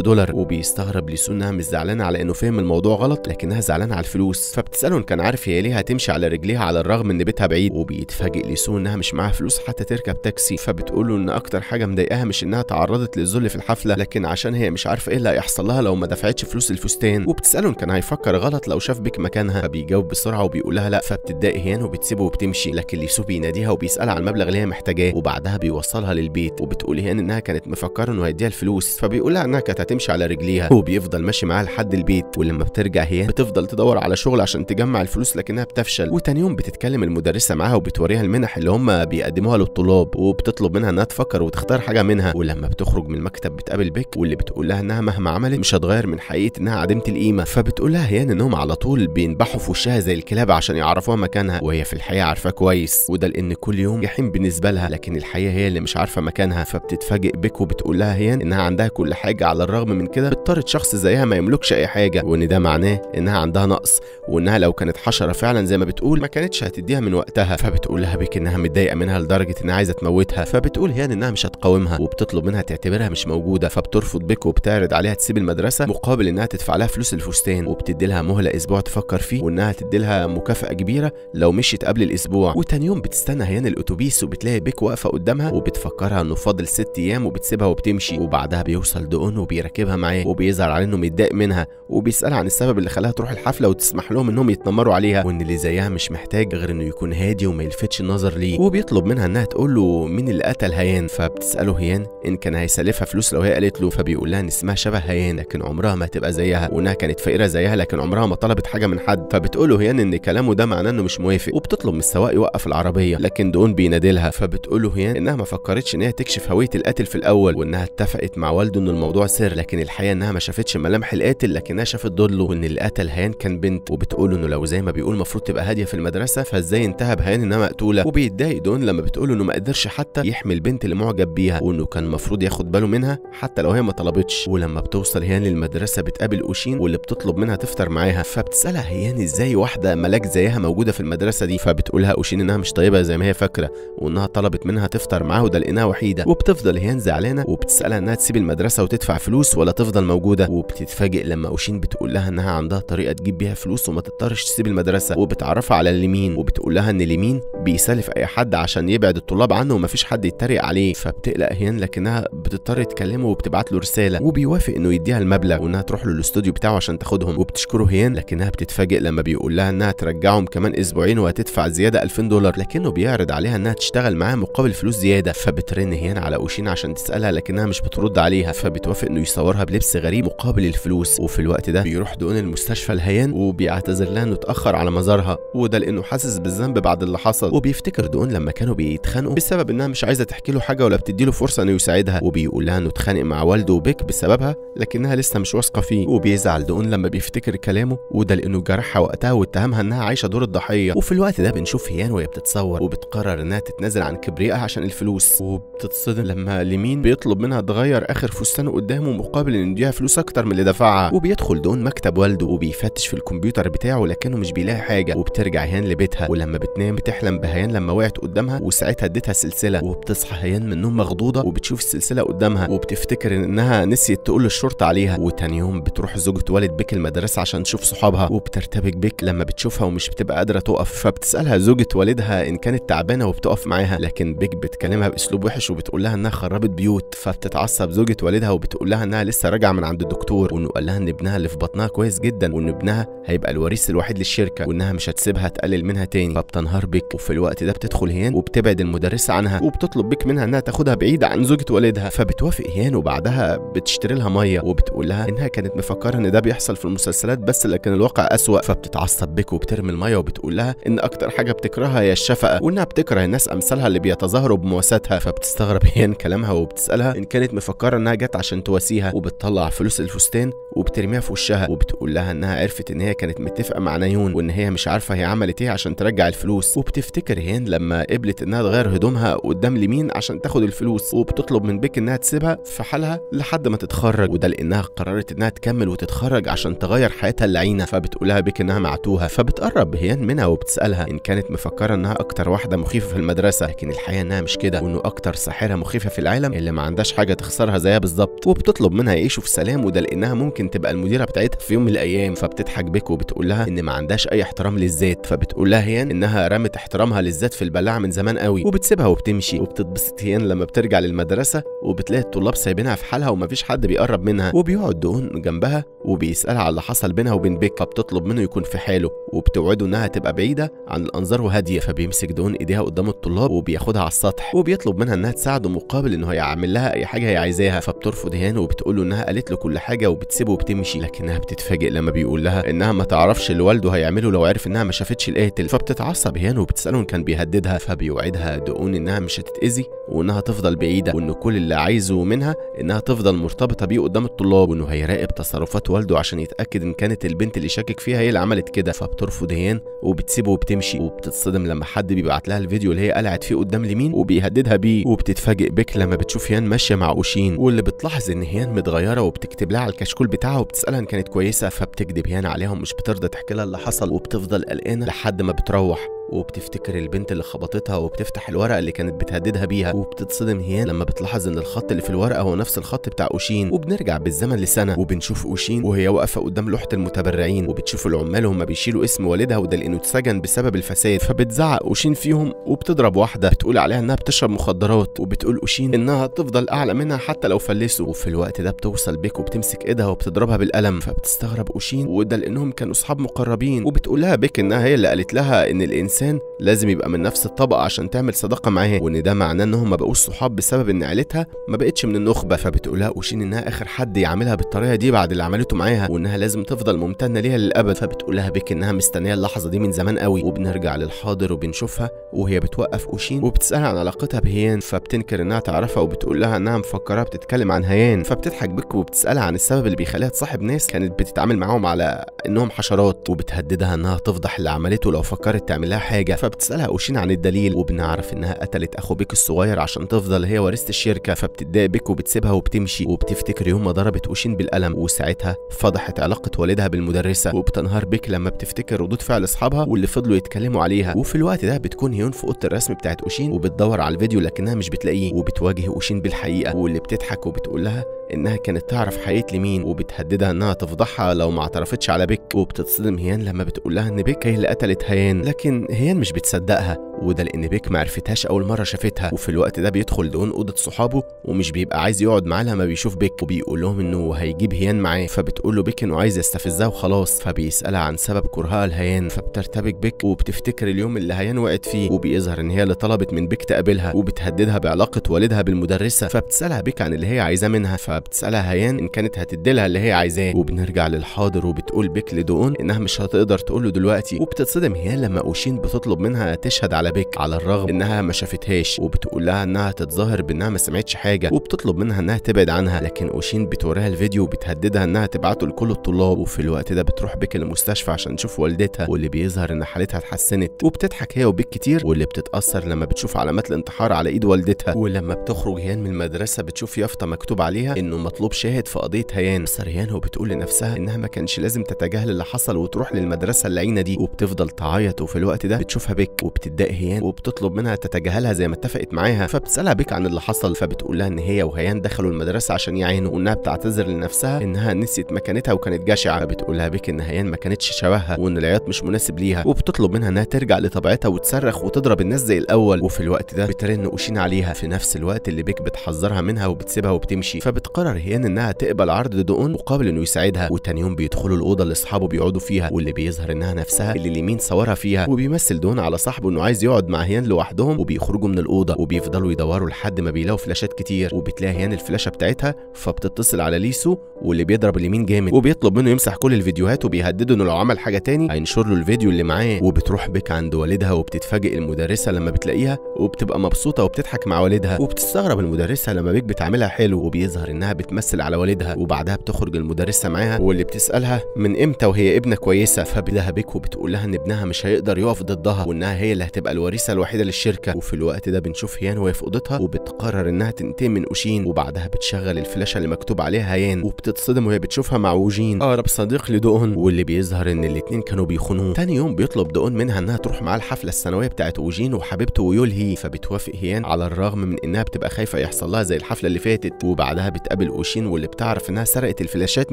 دولار وبيستغرب ليسو إنها مش زعلانة على إنه فهم الموضوع غلط لكنها زعلانة على الفلوس. فبتسأله إن كان عارف هي ليه هتمشي على رجليها على الرغم إن بيتها بعيد. وبيتفاجئ ليسو إنها مش معاها فلوس حتى تركب تاكسي. فبتقول له إن أكتر حاجة مضايقاها مش إنها تعرضت للذل في الحفلة لكن عشان هي مش عارفة إيه اللي هيحصل لها لو ما دفعتش فلوس الفستان. وبتساله ان كان هيفكر غلط لو شاف بيك مكانها. فبيجاوب بسرعة وبيقول لها لا. فبتتضايق هيان وبتسيبه وبتمشي. لكن ليسو بيناديها وبيسألها عن المبلغ اللي هي محتاجاه. وبعدها بيوصلها للبيت. وبتقول هيان إنها كانت مفكرة إنه هيديها الفلوس. فبيقول لها إنها كانت هتمشي على رجليها. وبيفضل ماشي معاها لحد البيت. ولما بترجع هي بتفضل تدور على شغل عشان تجمع الفلوس لكنها بتفشل. وتاني يوم بتتكلم المدرسة معاها وبتوريها المنح اللي هم بيقدموها للطلاب. وبتطلب منها إنها تفكر وتختار حاجة منها. ولما بتخرج من المكتب بتقابل بيك واللي بتقول لها إنها مهما عملت مش هتغير من حقيقة إنها عديمه القيمة. فبتقول لها هيان انهم على طول بينبحوا في وشها زي الكلاب عشان يعرفوها مكانها. وهي في الحقيقة عارفاه كويس وده لأن كل يوم جحيم بالنسبة لها لكن الحقيقة هي اللي مش عارفة مكانها. فبتتفاجئ بيك وبتقول لها هيان إنها عندها كل حاجة على الرغم من كده. اضطرت شخص زيها ما يملكش أي حاجة وإن ده معناه إنها عندها نقص وإنها لو كانت حشرة فعلا زي ما بتقول ما كانتش هتديها من وقتها. فبتقول لها بيك إنها متضايقة منها لدرجة إنها عايزة تموتها. فبتقول هيان إنها مش هتقاومها وبتطلب منها تعتبرها مش موجودة. فبترفض بيك وبتعرض عليها تسيب المدرسة مقابل إنها تدفع لها فلوس الفستان وبتدي لها مهلة أسبوع تفكر فيه وإنها تدي لها مكافأة كبيرة لو مشيت قبل الأسبوع. وتاني يوم بتستنى هيان الأتوبيس وبتلاقي بيك واقفة قدامها وبتفكرها إنه فاضل ست أيام وبتسيبها وبتمشي وبعدها بيوصل دقون وبيركبها معاه وبيظهر عليه إنه متضايق منها وبيسالها عن السبب اللي خلاها تروح الحفلة وتسمح لهم إنهم يتنمروا عليها وإن اللي زيها مش محتاج غير إنه يكون هادي وما يلفتش النظر ليه. وبيطلب منها إنها تقول له مين اللي قتل هيان؟ فبتسأله هيان إن كان هيسلفها فلوس لو هي قالت له فبيقول لها إن اسمها شبه هيان لكن عمرها ما هتبقى زيها. وانها كانت فقيرة زيها لكن عمرها ما طلبت حاجة من حد. فبتقول له هيان إن كلامه ده معناه إنه مش موافق وبتطلب من السواق يوقف العربية لكن دون بينادلها. فبتقول له هيان إنها ما فكرتش إن هي تكشف هوية القاتل في الأول وإنها اتفقت مع والده ان الموضوع سر. لكن الحقيقة إنها ما شافتش ملامح القاتل لكنها شافت ضله وإن اللي قتل هيان كان بنت. وبتقول له إنه لو زي ما بيقول المفروض تبقى هادية في المدرسة فإزاي انتهى بهيان إنها مقتولة؟ وبيتضايق دون لما بتقول إنه ما قدرش حتى يحمي البنت اللي معجب بيها وإنه كان المفروض ياخد باله منها حتى لو هي ما طلبتش. ولما بتوصل هيان للمدرسة بتقابل أوشين واللي بتطلب منها تفطر معاها. فبتسألها هيان إزاي واحدة ملاك زيها موجودة في المدرسة دي؟ فبتقولها أوشين إنها مش طيبة زي ما هي فاكرة وإنها طلبت منها تفطر معاها وده لانها وحيدة. وبتفضل هيان زعلانة وبتسألها إنها تسيب المدرسة وتدفع فلوس ولا تفضل موجودة. وبتتفاجئ لما أوشين بتقول لها إنها عندها طريقة تجيب بيها فلوس وما تضطرش تسيب المدرسة. وبتعرفها على اليمين وبتقول لها إن اليمين بيسلف أي حد عشان يبعد الطلاب عنه ومفيش حد يتريق عليه. فبتقلق هيان لكنها بتضطر تكلمه وبتبعت له رسالة وبيوافق إنه يديها المبلغ وإنها تروح له الاستوديو بتاعه عشان تاخدهم وبتشكره هيان لكنها بتتفاجئ لما بيقول لها إنها ترجعهم كمان أسبوعين وهتدفع زيادة 2000 دولار لكنه بيعرض عليها إنها تشتغل معاه مقابل فلوس زيادة فبترن هيان على اوشين عشان تسألها لكنها مش بترد عليها فبتوافق إنه يصورها بلبس غريب مقابل الفلوس وفي الوقت ده بيروح دون المستشفى لهيان وبيعتذر لها إنه اتأخر على مزارها وده لأنه حاسس بالذنب بعد اللي حصل وبيفتكر دون لما كانوا بيتخانقوا بسبب إنها مش عايزة تحكي له حاجة ولا بتديله فرصة إنه يساعدها وبيقول لها إنه اتخانق مع والده وبيك بسببها لكنها لسه مش واثقة فيه. وبيزعل دون لما بيفتكر كلامه وده لأنه جرحها وقتها واتهمها إنها عايشة دور الضحية. وفي الوقت ده بنشوف هيان وهي بتتصور وبتقرر إنها تتنازل عن كبريائها عشان الفلوس. وبتتصدم لما لمين بيطلب منها تغير آخر فستان قدامه مقابل ان يديها فلوس أكتر من اللي دفعها. وبيدخل دون مكتب والده وبيفتش في الكمبيوتر بتاعه لكنه مش بيلاقي حاجة. وبترجع هيان لبيتها. ولما بتنام بتحلم بهيان لما وقعت قدامها وساعتها اديتها سلسلة. وبتصحى هيان من النوم مخضوضة وبتشوف السلسلة قدامها. وبتفتكر إنها نسيت تقول للشرطه عليها. وتاني يوم بتروح زوجة والد بيك المدرسة عشان تشوف صحابها وبترتبك بيك لما بتشوفها ومش بتبقى قادرة تقف. فبتسألها زوجة والدها إن كانت تعبانة وبتقف معاها لكن بيك بتكلمها بأسلوب وحش وبتقول لها إنها خربت بيوت. فبتتعصب زوجة والدها وبتقول لها إنها لسه راجعة من عند الدكتور. وإنه قال لها إن ابنها اللي في بطنها كويس جدا وإن ابنها هيبقى الوريث الوحيد للشركة وإنها مش هتسيبها تقلل منها تاني. فبتنهار بيك. وفي الوقت ده بتدخل هيان وبتبعد المدرسة عنها وبتطلب بيك منها إنها تاخدها بعيد عن زوجة والدها. فبتوافق هيان وبعد وبعدها بتشتري لها مية وبتقول لها إنها كانت مفكرة إن ده بيحصل في المسلسلات بس لكن الواقع أسوأ. فبتتعصب بك وبترمي المية وبتقول لها إن أكتر حاجة بتكرهها هي الشفقة وإنها بتكره الناس أمثالها اللي بيتظاهروا بمواساتها. فبتستغرب هيان كلامها وبتسألها إن كانت مفكرة إنها جت عشان تواسيها وبتطلع فلوس الفستان وبترميها في وشها وبتقول لها إنها عرفت إن هي كانت متفقة مع نايون وإن هي مش عارفة هي عملت إيه عشان ترجع الفلوس. وبتفتكر هيان لما قبلت إنها تغير هدومها قدام لمين عشان تاخد الفلوس وبتطلب من بيك إنها تسيبها في حالها لحد ما تتخرج وده لأنها قررت إنها تكمل وتتخرج عشان تغير حياتها اللعينة. فبتقولها بيك إنها معتوها فبتقرب هيان منها وبتسألها. إن كانت مفكرة إنها أكتر واحدة مخيفة في المدرسة لكن الحقيقة إنها مش كده وإنه أكتر ساحرة مخيفة في العالم اللي ما عندهاش حاجة تخسرها زيها بالظبط. وبتطلب منها يعيشوا في سلام وده لأنها ممكن تبقى المديرة بتاعتها في يوم من الأيام. فبتضحك بيك وبتقول لها إن ما عندهاش أي احترام للذات. فبتقول لها هيان إنها رمت احترامها للذات في البلاعة من زمان قوي. وبتسيبها وبتمشي وبتتبسط هيان لما بترجع للمدرسة وبتلاقي الطلاب سايبينها في حالها ومفيش حد بيقرب منها وبيقعد دون جنبها وبيسألها على اللي حصل بينها وبين بيك فبتطلب منه يكون في حاله وبتوعده إنها تبقى بعيدة عن الأنظار وهادية. فبيمسك دون إيديها قدام الطلاب وبياخدها على السطح وبيطلب منها إنها تساعده مقابل انه هيعمل لها أي حاجة هي عايزاها. فبترفض هيان وبتقول له إنها قالت له كل حاجة وبتسيبه وبتمشي لكنها بتتفاجئ لما بيقول لها إنها ما تعرفش اللي والده هيعمله لو عرف إنها ما شافتش القاتل. فبتتعصب هيان وبتسأله إن كان بيهددها فبيوعدها دقون إنها مش هتتأذي وإنها تفضل بعيدة وإن كل اللي عايزه منها إنها تفضل مرتبطة بيه قدام الطلاب وإنه هيراقب تصرفات والده عشان يتأكد إن كانت البنت اللي شاكك فيها هي اللي عملت كده. فبترفض هيان وبتسيبه وبتمشي وبتتصدم لما حد بيبعت لها الفيديو اللي هي قلعت فيه قدام لمين وبيهددها بيه وبتتفاجئ بك لما بتشوف هيان ماشية مع اوشين واللي بتلاحظ إن هيان متغيرة وبتكتب لها على الكشكول بتاعها وبتسألها إن كانت كويسة فبتكذب هيان عليها ومش بترضى تحكي لها اللي حصل وبتفضل قلقانة لحد ما بتروح. وبتفتكر البنت اللي خبطتها وبتفتح الورقة اللي كانت بتهددها بيها وبتتصدم هيان لما بتلاحظ إن الخط اللي في الورقة هو نفس الخط بتاع أوشين. وبنرجع بالزمن لسنة وبنشوف أوشين وهي واقفة قدام لوحة المتبرعين وبتشوف العمال وهم بيشيلوا اسم والدها وده لأنه اتسجن بسبب الفساد. فبتزعق أوشين فيهم وبتضرب واحدة. بتقول عليها إنها بتشرب مخدرات وبتقول أوشين إنها تفضل أعلى منها حتى لو فلسوا. وفي الوقت ده بتوصل بيك وبتمسك إيدها وبتضربها بالقلم. فبتستغرب أوشين وده لأنهم كانوا أصحاب مقربين. وبتقول لها بيك إنها هي اللي قالت لها إن الإنسان لازم يبقى من نفس الطبقة عشان تعمل صداقة معاه وإن ده معناه انهم ما بقوش صحاب بسبب إن عيلتها ما بقتش من النخبة. فبتقولها اوشين إنها آخر حد يعاملها بالطريقة دي بعد اللي عملته معاها وإنها لازم تفضل ممتنة ليها للأبد. فبتقولها بيك إنها مستنية اللحظة دي من زمان قوي. وبنرجع للحاضر وبنشوفها وهي بتوقف اوشين وبتسألها عن علاقتها بهيان. فبتنكر إنها تعرفها وبتقول لها إنها مفكراها بتتكلم عن هيان. فبتضحك بيك وبتسألها عن السبب اللي بيخليها تصاحب ناس كانت بتتعامل معاهم على إنهم حشرات. وبتهددها إنها تفضح اللي عملته لو فكرت تعمل لها حاجة فبتسألها أوشين عن الدليل وبنعرف إنها قتلت أخو بيك الصغير عشان تفضل هي ورثه الشركة فبتتضايق بيك وبتسيبها وبتمشي وبتفتكر يوم ما ضربت أوشين بالقلم وساعتها فضحت علاقة والدها بالمدرسة وبتنهار بيك لما بتفتكر ردود فعل أصحابها واللي فضلوا يتكلموا عليها. وفي الوقت ده بتكون هيون في أوضة الرسم بتاعت أوشين وبتدور على الفيديو لكنها مش بتلاقيه وبتواجه أوشين بالحقيقة واللي بتضحك وبتقول لها إنها كانت تعرف حقيقة لمين وبتهددها إنها تفضحها لو ما اعترفتش على بيك. وبتتصدم هيان لما بتقول لها إن بيك هي اللي قتلت هيان. لكن هيان مش بتصدقها. وده لأن بيك ما عرفتهاش اول مرة شافتها وفي الوقت ده بيدخل دون أوضة صحابه ومش بيبقى عايز يقعد معاه لما بيشوف بيك وبيقول لهم إنه هيجيب هيان معاه فبتقول له بيك إنه عايز يستفزها وخلاص فبيسألها عن سبب كرهها لهيان فبترتبك بيك وبتفتكر اليوم اللي هيان وقعت فيه وبيظهر إن هي اللي طلبت من بيك تقابلها وبتهددها بعلاقة والدها بالمدرسة فبتسألها بيك عن اللي هي عايزاه منها فبتسألها هيان إن كانت هتديلها اللي هي عايزاه وبنرجع للحاضر وبتقول بيك لدون إنها مش هتقدر تقول له دلوقتي وبتتصدم هيان لما أوشين بتطلب منها تشهد على بيك على الرغم إنها ما شافتهاش وبتقول لها إنها تتظاهر بإنها ما سمعتش حاجة وبتطلب منها إنها تبعد عنها. لكن أوشين بتوريها الفيديو وبتهددها إنها تبعته لكل الطلاب وفي الوقت ده بتروح بيك المستشفى عشان تشوف والدتها واللي بيظهر إن حالتها اتحسنت. وبتضحك هي وبيك كتير واللي بتتأثر لما بتشوف علامات الانتحار على إيد والدتها. ولما بتخرج هيان من المدرسة بتشوف يافطة مكتوب عليها إنه مطلوب شاهد في قضية هيان. بس ريان وبتقول لنفسها إنها ما كانش لازم تتجاهل اللي حصل وتروح للمدرسة اللعينه دي. وبتفضل تعيط وفي الوقت ده بتشوفها بيك وبتتضايق هيان وبتطلب منها تتجاهلها زي ما اتفقت معاها فبتسألها بيك عن اللي حصل فبتقول لها إن هي وهيان دخلوا المدرسة عشان يعينوا وانها بتعتذر لنفسها إنها نسيت مكانتها وكانت جشعه فبتقول لها بيك إن هيان ما كانتش شبهها وإن العياط مش مناسب ليها وبتطلب منها إنها ترجع لطبيعتها وتصرخ وتضرب الناس زي الأول وفي الوقت ده بترن اوشين عليها. في نفس الوقت اللي بيك بتحذرها منها وبتسيبها وبتمشي فبتقرر هيان إنها تقبل عرض دقون مقابل إنه يساعدها. وتاني يوم بيدخلوا الأوضة اللي أصحابه بيقعدوا فيها واللي بيظهر إنها نفسها اللي اليمين صورها فيها وبيمثل دون على صاحبه إنه عايز يقعد مع هيان لوحدهم وبيخرجوا من الأوضة وبيفضلوا يدوروا لحد ما بيلاقوا فلاشات كتير. وبتلاقي هيان الفلاشة بتاعتها فبتتصل على ليسو واللي بيضرب اليمين جامد وبيطلب منه يمسح كل الفيديوهات وبيهدده إنه لو عمل حاجة تاني هينشر له الفيديو اللي معاه. وبتروح بيك عند والدها وبتتفاجئ المدرسة لما بتلاقيها وبتبقى مبسوطة وبتضحك مع والدها. وبتستغرب المدرسة لما بيك بتعملها حلو وبيظهر إنها بتمثل على والدها. وبعدها بتخرج المدرسة معاها واللي بتسألها من إمتى وهي ابنة كويسة. فبدها بيك وبتقول لها إن ابنها مش هيقدر يقف ضدها وإنها هي اللي هتبقى الوريثة الوحيدة للشركة. وفي الوقت ده بنشوف هيان وهي في أوضتها وبتقرر إنها تنتقم من أوشين وبعدها بتشغل الفلاشة اللي مكتوب عليها هيان وبتصدم وهي بتشوفها مع ووجين أقرب صديق لدون واللي بيظهر إن الاتنين كانوا بيخونوه. تاني يوم بيطلب دون منها إنها تروح معاه الحفلة السنوية بتاعت ووجين وحبيبته ويولهي. فبتوافق هيان على الرغم من إنها بتبقى خايفة يحصل لها زي الحفلة اللي فاتت. وبعدها بتقابل اوشين واللي بتعرف إنها سرقت الفلاشات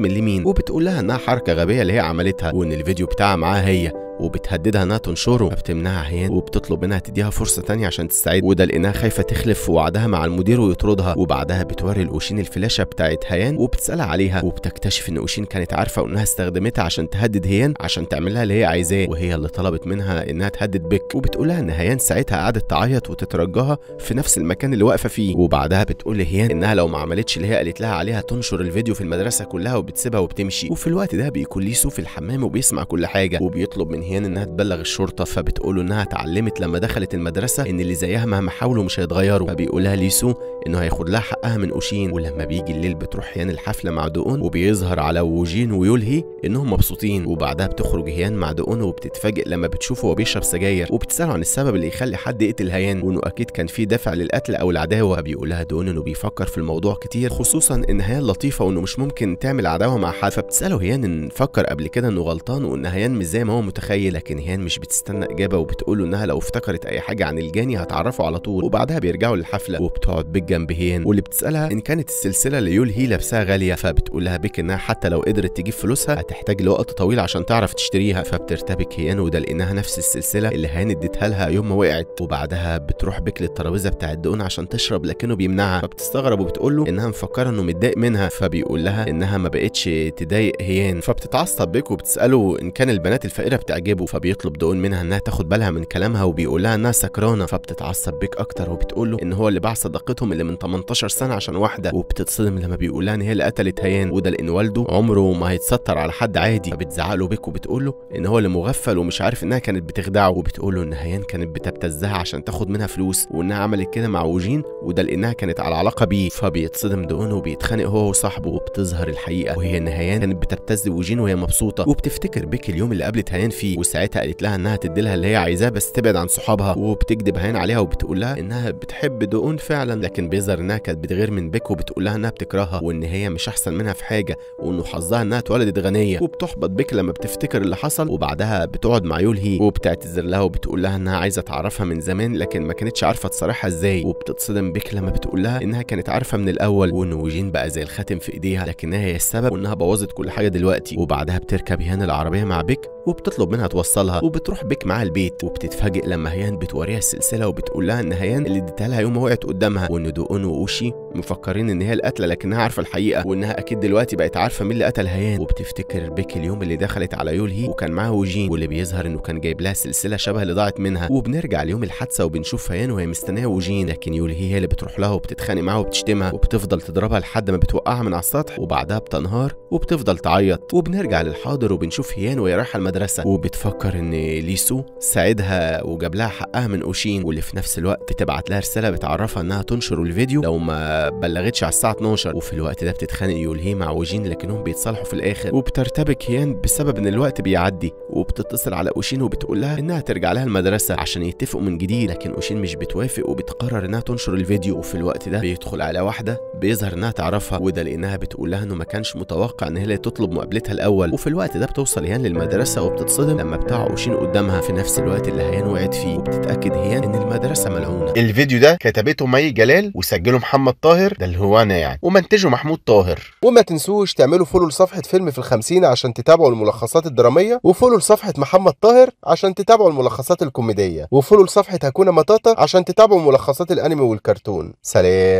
من لمين وبتقول لها إنها حركة غبية اللي هي عملتها وإن الفيديو بتاعها معاها هي. وبتهددها انها تنشره. فبتمنعها هيان وبتطلب منها تديها فرصة تانية عشان تستعيد. وده لأنها خايفة تخلف في وعدها مع المدير ويطردها. وبعدها بتوري لأوشين الفلاشة بتاعت هيان وبتسألها عليها. وبتكتشف إن أوشين كانت عارفة وانها استخدمتها عشان تهدد هيان عشان تعمل لها اللي هي عايزاه. وهي اللي طلبت منها إنها تهدد بيه. وبتقول لها إن هيان ساعتها قعدت تعيط وتترجاها في نفس المكان اللي واقفة فيه. وبعدها بتقول لهيان إنها لو ما عملتش اللي هي قالت لها عليها تنشر الفيديو في المدرسة كلها وبتسيبها وبتمشي. وفي الوقت ده بيكون ليسو في الحمام وبيسمع كل حاجة. وبيطلب من هيان انها تبلغ الشرطة فبتقول انها اتعلمت لما دخلت المدرسة إن اللي زيها مهما حاولوا مش هيتغيروا. فبيقولها ليسو إنه هياخد لها حقها من أوشين. ولما بيجي الليل بتروح هيان الحفلة مع دقون وبيظهر على ووجين ويولهي إنهم مبسوطين. وبعدها بتخرج هيان مع دقون وبتتفاجئ لما بتشوفه وهو بيشرب سجاير. وبتسأله عن السبب اللي يخلي حد يقتل هيان. وإنه أكيد كان في دافع للقتل أو العداوة. فبيقول لها دقون إنه بيفكر في الموضوع كتير خصوصا إن هيان لطيفة وإنه مش ممكن تعمل عداوة مع حد. فبتسأله هيان إن فكر قبل كده إنه غلطان وإن هيان مش زي ما هو متخيل. لكن هيان مش بتستنى إجابة وبتقول له إنها لو افتكرت أي حاجة عن الجاني هتعرفه على طول وبعدها بيرجعوا للحفلة وبتقعد بيك جنب هيان. واللي بتسألها إن كانت السلسلة اللي يول هي لابساها غالية فبتقول لها بيك إنها حتى لو قدرت تجيب فلوسها هتحتاج لوقت طويل عشان تعرف تشتريها. فبترتبك هيان وده لأنها نفس السلسلة اللي هيان اديتها لها يوم ما وقعت. وبعدها بتروح بيك للترابيزة بتاعت دقون عشان تشرب لكنه بيمنعها. فبتستغرب وبتقول له إنها مفكرة إنه متضايق منها. فبيقول لها إنها ما بقتش تضايق هيان. فبتتعصب بيك وبتسأله إن كان البنات الفقيرة بتعجبه فبيطلب دقون منها إنها تاخد بالها من كلامها وبيقول لها إنها سكرانة فبتتعصب بيك أكتر وبتقول له إن هو اللي باع صداقتهم اللي من 18 سنة عشان واحدة وبتتصدم لما بيقول لها إن هي اللي قتلت هيان. وده لأن والده عمره ما هيتستر على حد عادي فبتزعق له بيك وبتقول له إن هو اللي مغفل ومش عارف إنها كانت بتخدعه وبتقول له إن هيان كانت بتبتزها عشان تاخد منها فلوس وإنها عملت كده مع وجين وده لأنها كانت على علاقة بيه. فبيتصدم دون وبيتخانق هو وصاحبه وبتظهر الحقيقة وهي إن هيان كانت بتبتز وجين وهي مبسوطة. وبتفتكر بيك اليوم اللي قابلت هيان فيه. وساعتها قالت لها إنها تدي لها اللي هي عايزاه بس تبعد عن صحابها. وبتكذب هيان عليها وبتقول لها إنها بتحب دقون فعلا لكن بيظهر إنها كانت بتغير من بيك وبتقول لها إنها بتكرهها وإن هي مش أحسن منها في حاجة وانه حظها إنها اتولدت غنية. وبتحبط بيك لما بتفتكر اللي حصل وبعدها بتقعد مع يولهي وبتعتذر لها وبتقول لها إنها عايزة تعرفها من زمان لكن ما كانتش عارفة تصارحها إزاي. وبتتصدم بيك لما بتقول لها إنها كانت عارفة من الأول وإن وجين بقى زي الخاتم في إيديها لكنها هي السبب وإنها بوظت كل حاجة دلوقتي. وبعدها بتركب هيان العربية مع بيك وبتطلب منها توصلها وبتروح بيك معاها البيت وبتتفاجئ لما هيان بتوريها السلسلة وبتقول لها إن هيان اللي اديتها لها يوم ما وقعت قدامها. وإن دقون وأوشي مفكرين إن هي القتلة لكنها عارفة الحقيقة وإنها أكيد دلوقتي بقت عارفة مين اللي قتل هيان. وبتفتكر بيك اليوم اللي دخلت على يولهي وكان معاها وجين واللي بيظهر إنه كان جايب لها سلسلة شبه اللي ضاعت منها. وبنرجع ليوم الحادثة وبنشوف هيان وهي مستنية وجين لكن يولهي هي اللي بتروح لها وبتتخانق معاها وبتشتمها وبتفضل تضربها لحد ما بتوقعها من على السطح وبعدها بتنهار وبتفضل تعيط. وبنرجع للحاضر وبنشوف هيان وهي رايحة المدرسة وبتفكر إن ليسو ساعدها وجاب لها حقها من أوشين واللي في نفس الوقت بتبعت لها رسالة بتعرفها إنها تنشر الفيديو. لو ما بلغتش على الساعة 12 وفي الوقت ده بتتخانق يولهي مع وجين لكنهم بيتصالحوا في الآخر. وبترتبك هيان بسبب إن الوقت بيعدي وبتتصل على أوشين وبتقول لها إنها ترجع لها المدرسة عشان يتفقوا من جديد. لكن أوشين مش بتوافق وبتقرر إنها تنشر الفيديو وفي الوقت ده بيدخل على واحدة بيظهر إنها تعرفها وده لأنها بتقول لها إنه ما كانش متوقع إن هي تطلب مقابلتها الأول. وفي الوقت ده بتوصل هيان للمدرسة وبتتصدم. لما بتقع اوشين قدامها في نفس الوقت اللي هيان وقعت فيه وبتتأكد هيان إن المدرسة ملعونة.
الفيديو ده كتبته مي جلال وسجله محمد طاهر ده اللي هو أنا يعني ومنتجه محمود طاهر.
وما تنسوش تعملوا فولو لصفحة فيلم في الخمسين عشان تتابعوا الملخصات الدرامية وفولو لصفحة محمد طاهر عشان تتابعوا الملخصات الكوميدية وفولو لصفحة هكونا مطاطا عشان تتابعوا ملخصات الأنمي والكرتون. سلام.